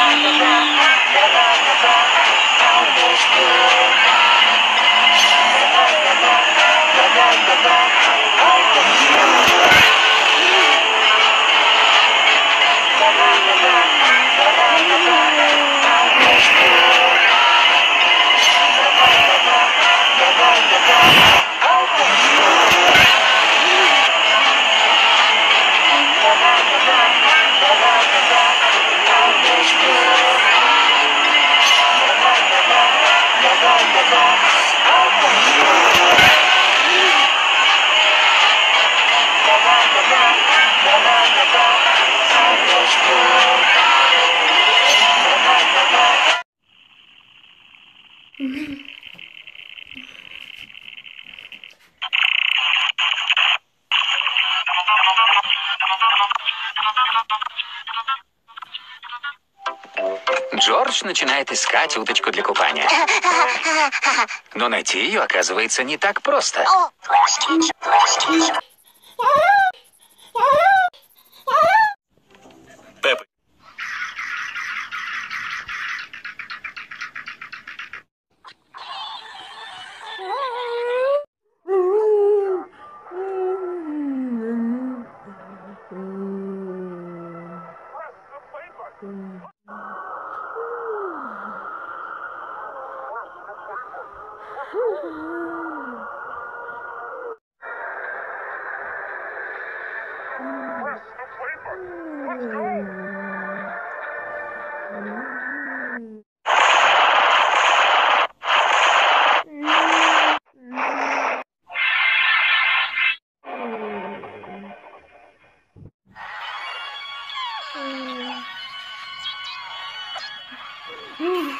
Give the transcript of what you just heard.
Yeah. Джордж начинает искать уточку для купания. Но найти ее, оказывается, не так просто. Mm. Hmm.